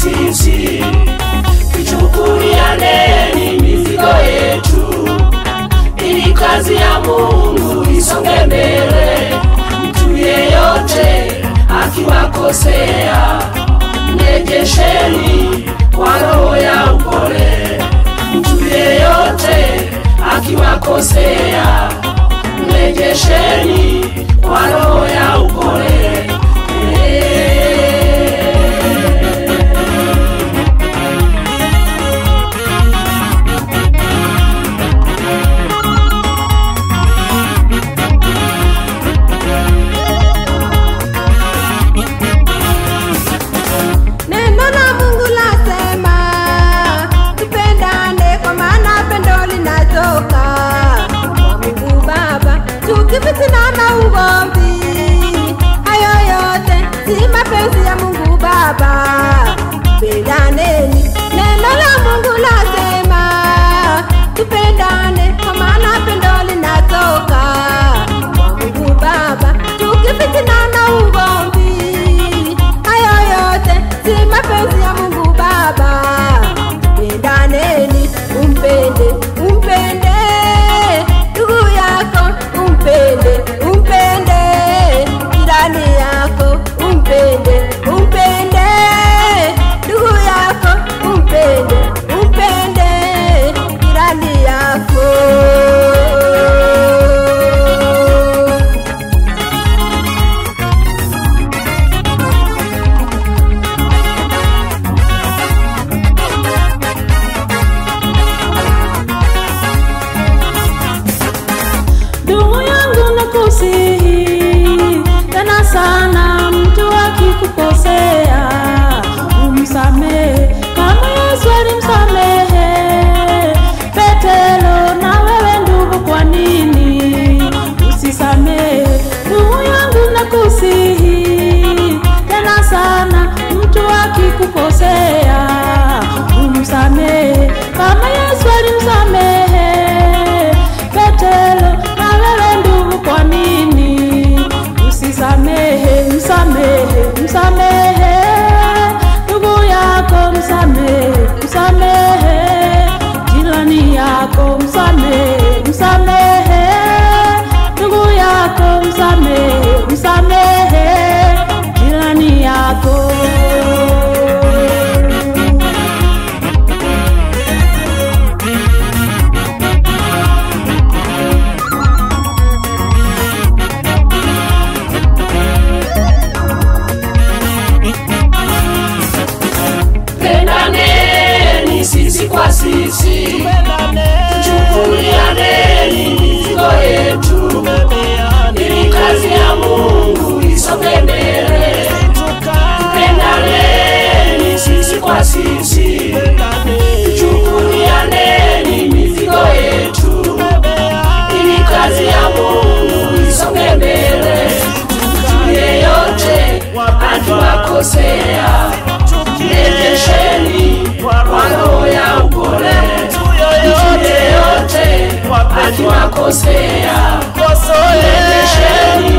sisi tuchukulianeni mizigo yetu, ili kazi ya Mungu isonge mbele. Mtu yeyote akiwakosea, mrejesheni kwa roho ya upole. Mtu yeyote akiwakosea, mrejesheni kwa roho ya upole. Baba. Pendaneni, neno la Mungu lasema tupendane, sisi, tuchukulianeni mizigo yetu, ili kazi ya Mungu isonge mbele. Pendaneni sisi kwa sisi, tuchukulianeni mizigo yetu, ili kazi ya Mungu isonge mbele. Mtu yeyote akiwakosea, mrejesheni kwa roho ya upole wapendwa, akina kosea kosoesheni